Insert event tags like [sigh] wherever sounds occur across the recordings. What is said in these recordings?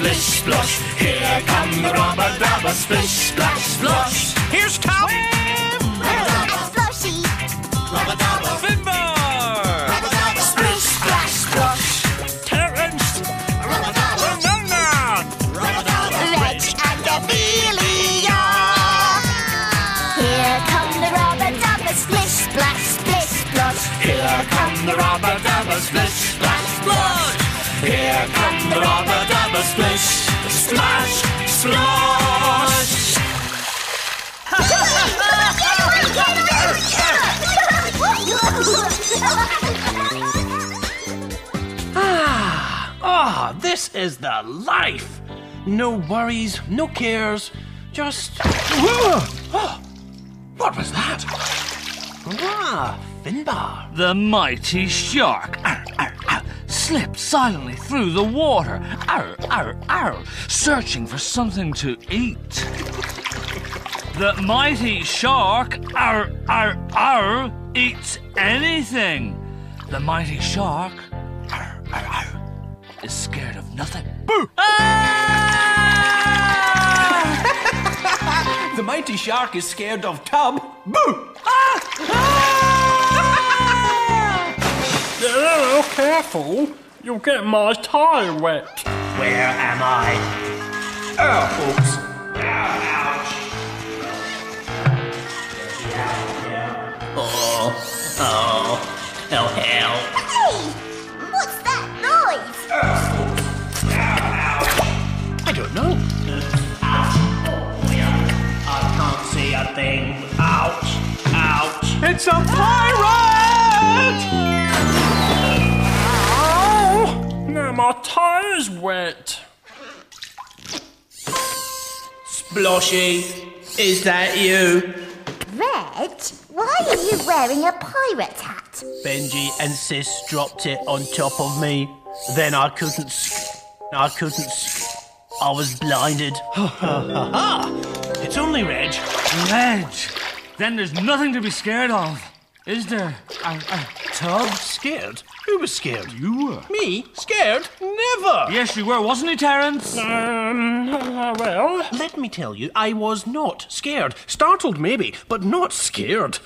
splish, splosh. Here come the rubber dubber, splish, splash, splosh. Here's Tubb. Sploshy. Rubber dubber, Finbar. Rubbadubber, splish, splash, splosh. Terence. Rubber dubber, Winona. rubber dubber, Reg and Ophelia. Here come the rubber dubber, splish, splash, splish, splosh. Here come the rubber dubber, splish, splash, splosh. Here come the Rubbadubber, splish, splash, splosh. Ah, this is the life. No worries, no cares, just. Oh, [gasps] what was that? Ah, Finbar. The mighty shark slipped silently through the water, arr, arr, arr, searching for something to eat. The mighty shark arr, arr, arr, eats anything. The mighty shark arr, arr, arr, is scared of nothing. Boo! Ah! [laughs] The mighty shark is scared of Tubb. Boo! Careful. You'll get my tie wet. Where am I? Oh, oops. Oh, oh, oh, hell. Hey, what's that noise? Oh, I don't know. I can't see a thing. Ouch, ouch. It's a pirate! Now my tie is wet. Sploshy, is that you? Reg, why are you wearing a pirate hat? Benji and Sis dropped it on top of me. Then I couldn't. Sk- I couldn't. Sk- I was blinded. [laughs] Ha ha ha! It's only Reg. Reg, then there's nothing to be scared of, is there? Arr, arr, Tubb? Scared? Who was scared? You were. Me? Scared? Never! Yes, you were, wasn't it, Terence? Um, well, Let me tell you, I was not scared. Startled, maybe, but not scared.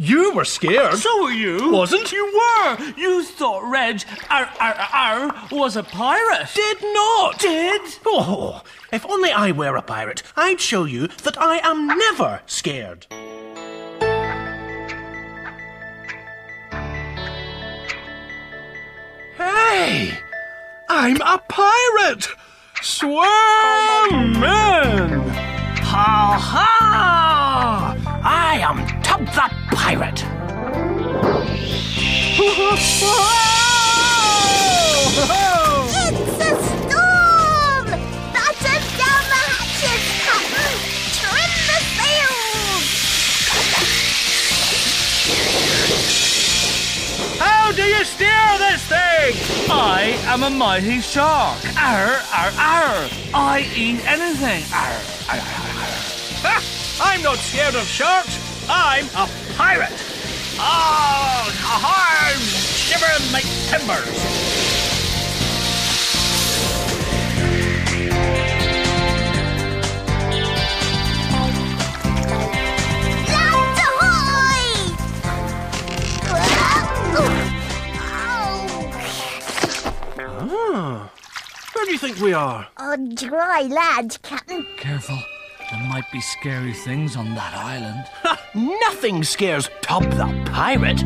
You were scared. So were you. Wasn't? You were. You thought Reg arr, arr, arr, was a pirate. Did not. Did? Oh, if only I were a pirate, I'd show you that I am never scared. I'm a pirate! Swim in! Ha ha! I am Tubb the Pirate! [laughs] am a mighty shark. Arr, arr, arr. I eat anything. Arr, arr, arr! I'm not scared of sharks. I'm a pirate. Ah, oh, ahoy! Shiver make timbers. Do you think we are? On dry land, Captain. Careful. There might be scary things on that island. Ha! Nothing scares Tubb the pirate.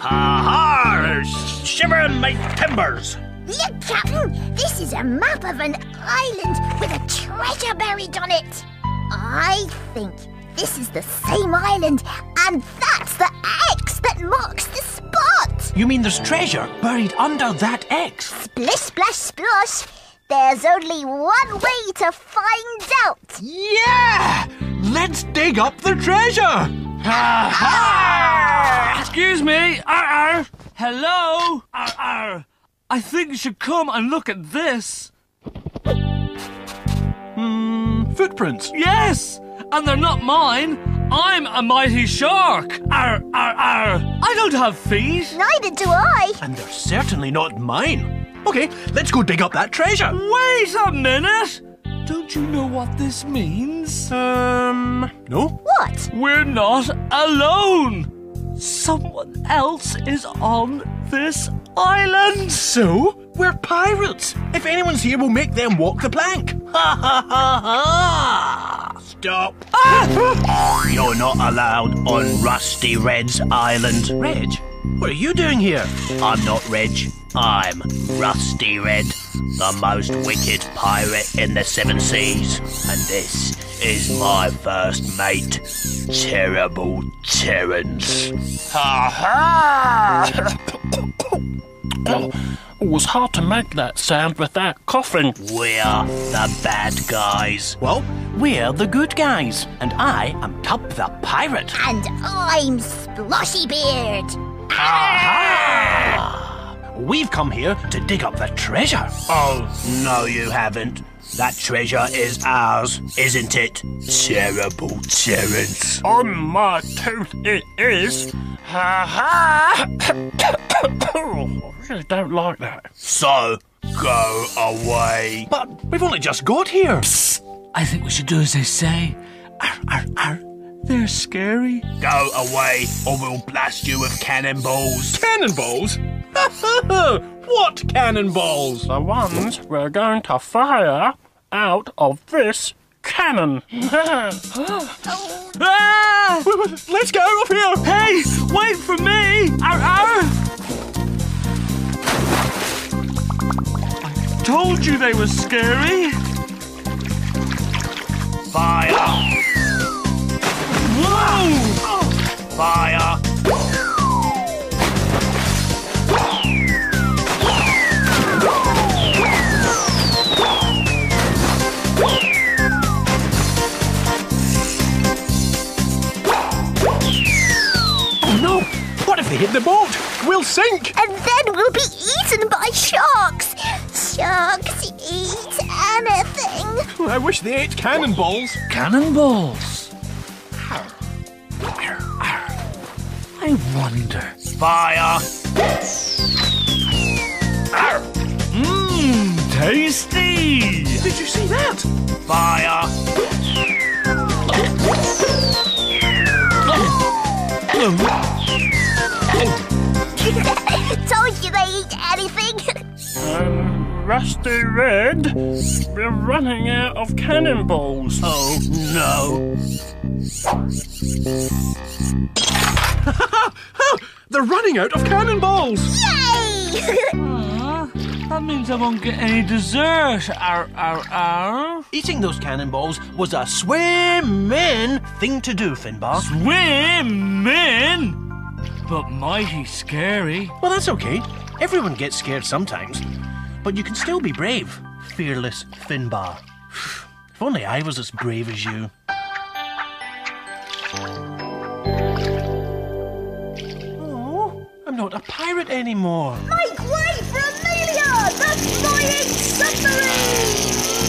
Ha ha! Shiver my timbers. Look, Captain! This is a map of an island with a treasure buried on it. I think this is the same island, and that's the X that marks the spot. You mean there's treasure buried under that X? Splish, splash, splosh. There's only one way to find out. Yeah! Let's dig up the treasure. Ha ha! Excuse me. Arr, arr. Hello. Arr, arr. I think you should come and look at this. Hmm, Footprints. Yes, and they're not mine. I'm a mighty shark. Arr, arr, arr. I don't have feet. Neither do I. And they're certainly not mine. Okay, let's go dig up that treasure. Wait a minute! Don't you know what this means? Um, no? What? We're not alone! Someone else is on this island! So, we're pirates. If anyone's here, we'll make them walk the plank. Ha ha ha ha! Stop. [laughs] You're not allowed on Rusty Red's island. Reg, what are you doing here? I'm not Reg. I'm Rusty Red, the most wicked pirate in the seven seas. And this is my first mate, Terrible Terence. Ha ha! [laughs] It was hard to make that sound without coughing. We're the bad guys. Well, We're the good guys. And I am Tubb the Pirate. And I'm Sploshy Beard. we've come here to dig up the treasure. Oh, no, you haven't. That treasure is ours, isn't it? Terrible Terence. On my tooth it is. Ha ha! I really don't like that. So, go away. But we've only just got here. I think we should do as they say. Arr, arr, arr. They're scary. Go away, or we'll blast you with cannonballs. Cannonballs? [laughs] what cannonballs? The ones we're going to fire out of this cannon. [gasps] Ah! Let's get out of here. Hey, wait for me! Arr, arr. I told you they were scary. Fire! Whoa! Fire! Hit the boat? We'll sink. And then we'll be eaten by sharks. Sharks eat anything. I wish they ate cannonballs. Cannonballs. I wonder. Fire! Mmm, tasty! Did you see that? Fire! [laughs] [laughs] Told you they eat anything. Um, Rusty Red, we're running out of cannonballs. Oh no! [laughs] They're running out of cannonballs. Yay! Aw, [laughs] that means I won't get any dessert. Arr, arr, arr. Eating those cannonballs was a swimmin' thing to do, Finbar. Women! But mighty scary. Well, that's okay. Everyone gets scared sometimes. But you can still be brave. Fearless Finbar. [sighs] If only I was as brave as you. Oh, I'm not a pirate anymore. Make way for Amelia, the flying submarine!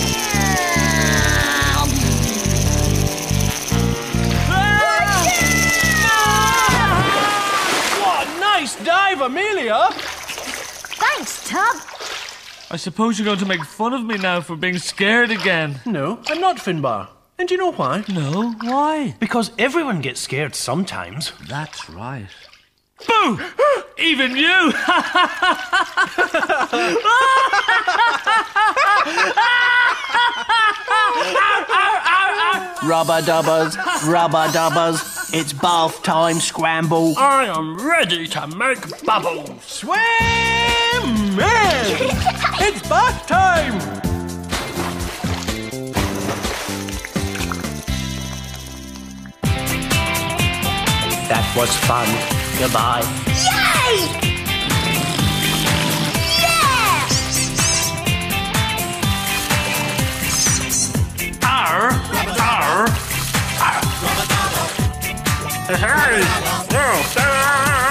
Dive, Amelia! Thanks, Tubb. I suppose you're going to make fun of me now for being scared again. No, I'm not Finbar. And do you know why? No, why? Because everyone gets scared sometimes. That's right. Boo! [gasps] Even you! [laughs] [laughs] Rubbadubbers, rubber dubbers. It's bath time, scramble. I am ready to make bubbles. Swim in! [laughs] it's bath time! That was fun. Goodbye. Yay! Hey! Whoa!